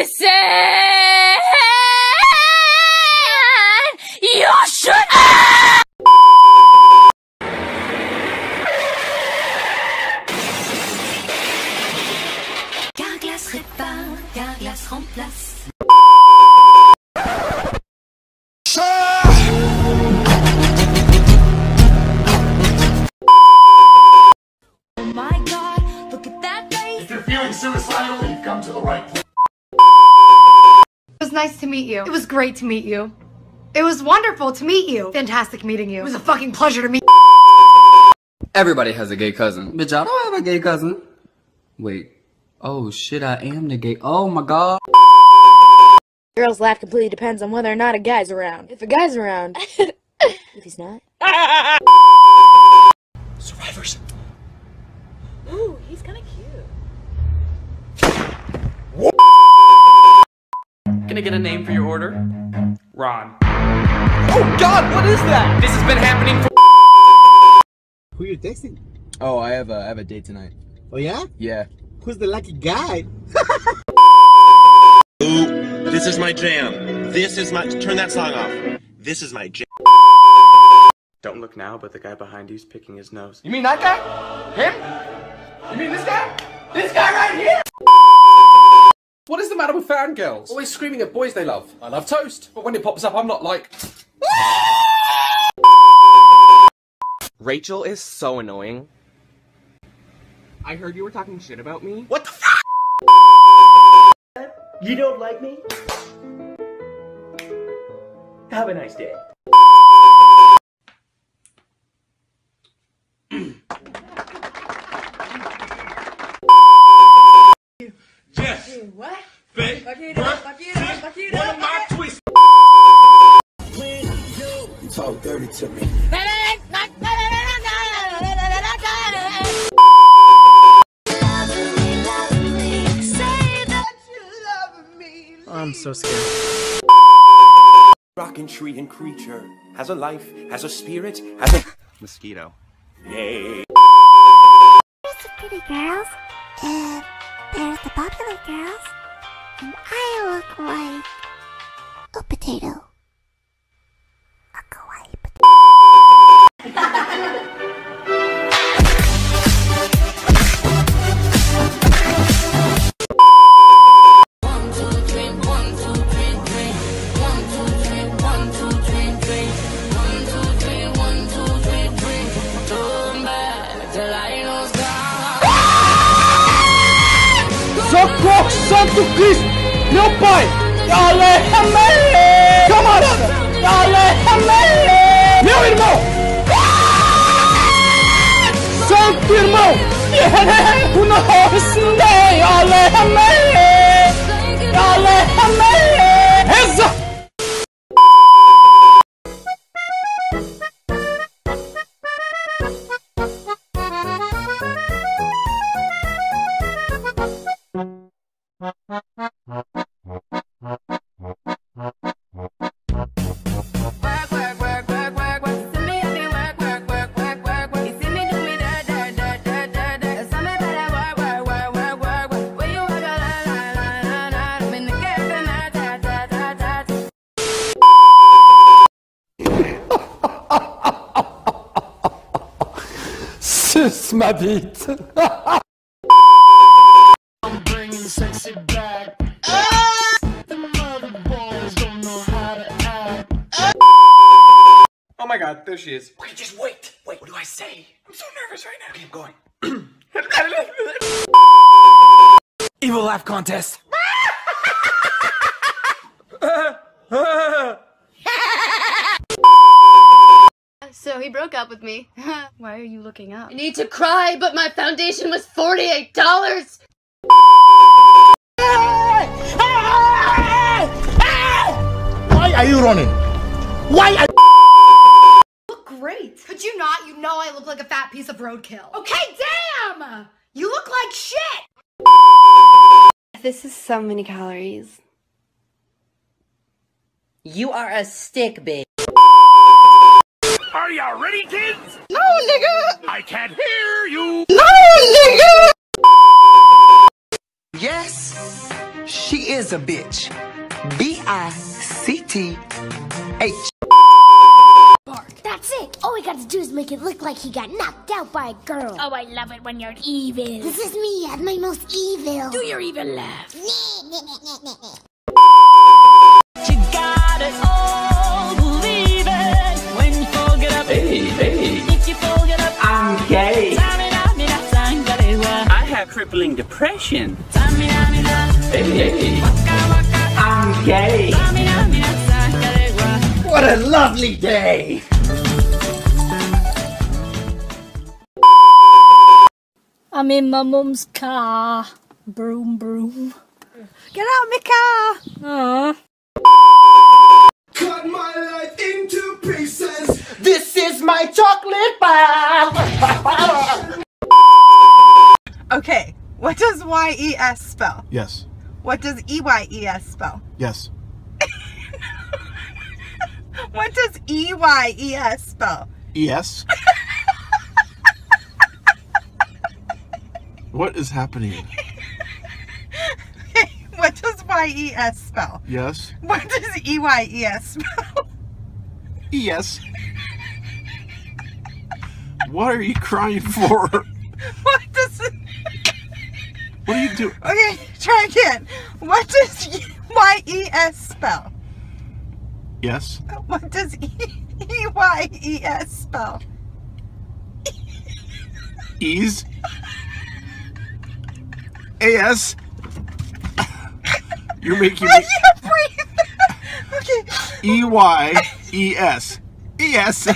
Listen! You should. Carglass répare, Carglass remplace. Nice to meet you. It was great to meet you. It was wonderful to meet you. Fantastic meeting you. It was a fucking pleasure to meet you Everybody has a gay cousin. Bitch, I don't have a gay cousin. Wait. Oh shit, I am the gay. Oh my god. Girls' laugh completely depends on whether or not a guy's around. If a guy's around, if he's not. Survivors. Ooh, Can I get a name for your order? Ron. Oh God, what is that? This has been happening for. Who you texting? Oh, I have a I have a date tonight. Oh yeah? Yeah. Who's the lucky guy? This is my jam. This is my. Turn that song off. This is my jam. Don't look now, but the guy behind you's picking his nose. You mean that guy? Him? You mean this guy? This guy right here? What is matter with fangirls? Always screaming at boys they love. I love toast, but when it pops up, I'm not like. Rachel is so annoying. I heard you were talking shit about me. What the fuck? You don't like me? Have a nice day. Yes. What? One of my twists. Talk dirty to me. I'm so scared. Rockin' and creature has a life, has a spirit, has a mosquito. Yay. There's the pretty girls, and there's the popular girls, and I look like a potato. 不能好心的。To act. Oh my god, there she is. Okay, just wait. Wait, what do I say? I'm so nervous right now. Keep going. Evil laugh contest. So he broke up with me. Why are you looking up? I need to cry, but my foundation was $48. Why are you running? Why are look great. Could you not? You know I look like a fat piece of roadkill. Okay, damn! You look like shit! This is so many calories. You are a stick, bitch. Are you ready, kids? No, nigga! I can't hear you. No, nigga! Yes. She is a bitch. B I C T H. Bark. That's it. All we got to do is make it look like he got knocked out by a girl. Oh, I love it when you're evil. This is me at my most evil. Do your evil laugh. Crippling depression. Hey, hey. waka, waka. I'm gay. Tsamina, mina, zangalewa. What a lovely day. I'm in my mum's car. Broom, broom. Get out of my car! Aw. Cut my life into pieces. This is my chocolate bar. Okay, what does Y-E-S spell? Yes. What does E-Y-E-S spell? Yes. What does E-Y-E-S spell? Yes. what is happening? What does Y-E-S spell? Yes. What does E-Y-E-S spell? Yes. What are you crying for? What does What are you doing? Okay, try again. What does Y-E-S spell? Yes. What does E- E-Y-E-S spell? Ease. A-S. You're making me. I can't breathe. okay. E-Y-E-S. E-S.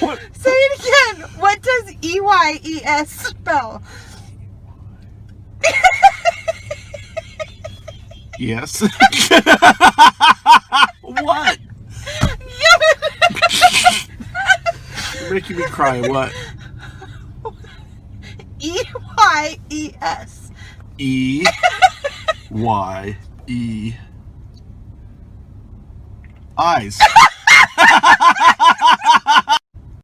what? Say it again. What does E-Y-E-S spell? Yes. what? You're making me cry. What? E Y E S. E Y E eyes.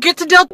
Get to Del.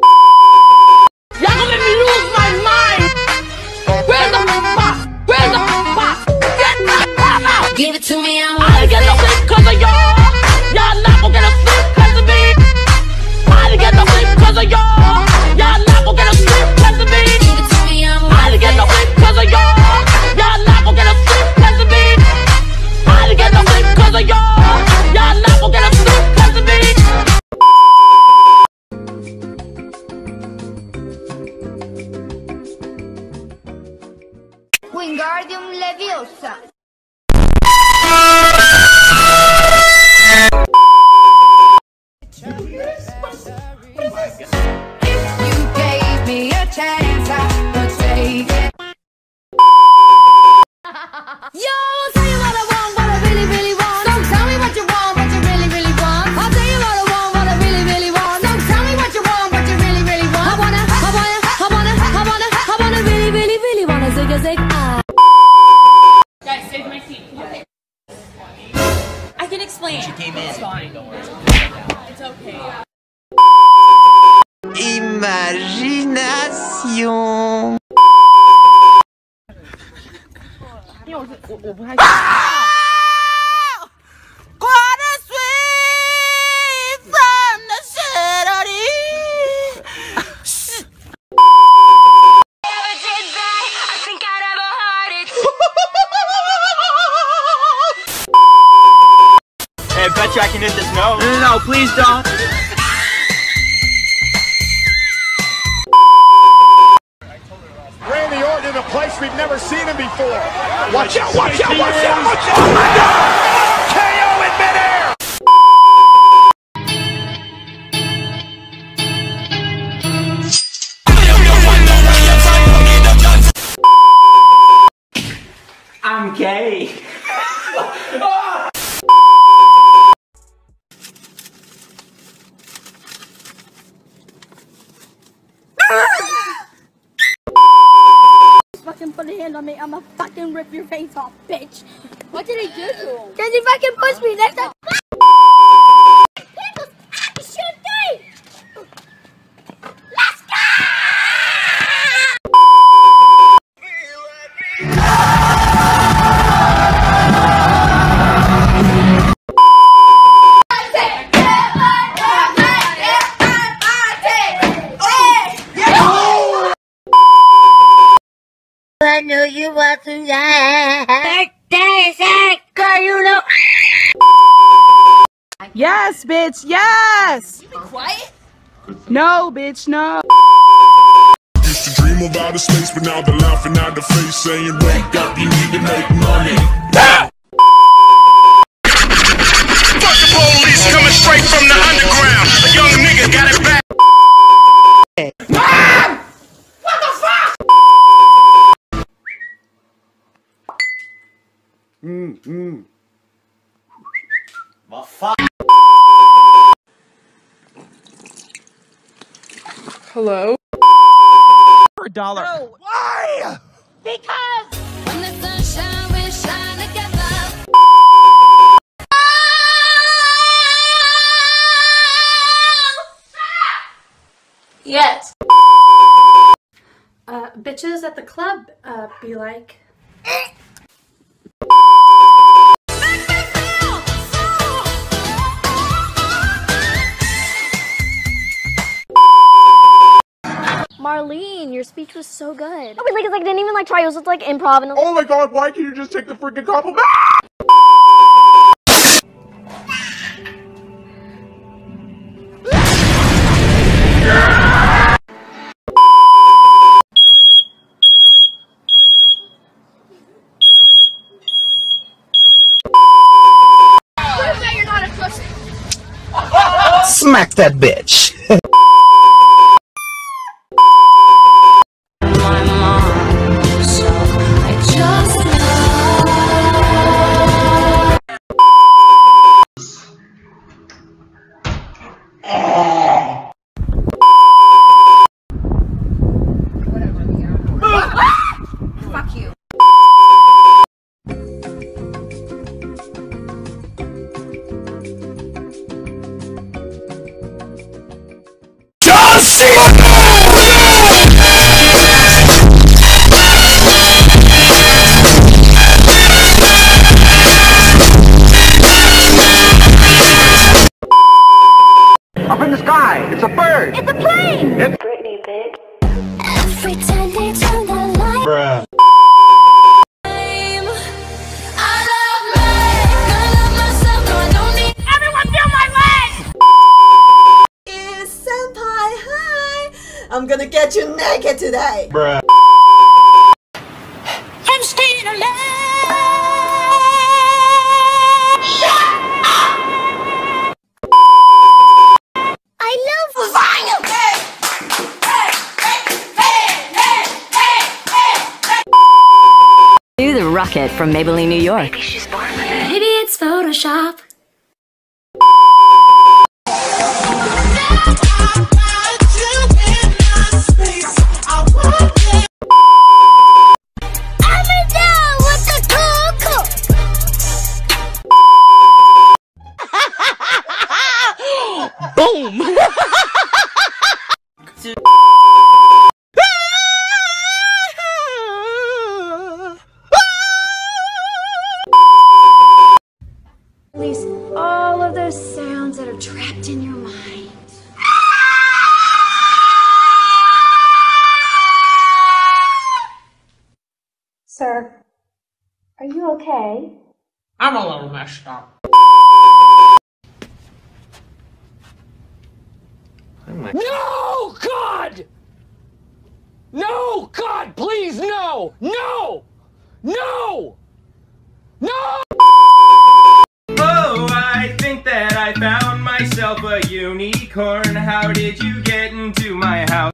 Hey, bet you I can hit this. No, no, no, please don't. Watch out, watch out, watch out, watch out. Oh my God! Hand on me, I'ma fucking rip your face off, bitch. What did he do to him? Cause he fucking pushed me next time. You want to Birthday sex, girl, you know. Yes, bitch, yes! You be quiet. No, bitch, no. Used to dream about a space, but now they're laughing at the face, saying, Wake up, you need to make money. Mm, mm. Well, fuck. Hello? For a dollar. Why? Because when the sunshine we shine together. Yes. Uh, bitches at the club, uh, be like. Marlene, your speech was so good. I was like, it's like I didn't even like try. It was just like improv and. Oh my god, why can't you just take the freaking compliment? Prove that you're not a pussy. Smack that bitch. Fuck bird. It's a plane. It's Britney, bitch. Every time they turn the light. Bruh. Everyone feel my leg. Is senpai, hi! I'm gonna get you naked today. Bruh. Rocket from Maybelline, New York. Maybe it's Photoshop. You okay? I'm a little messed up. No, God! No, God, please, no! No! No! No! Oh, I think that I found myself a unicorn. How did you get into my house?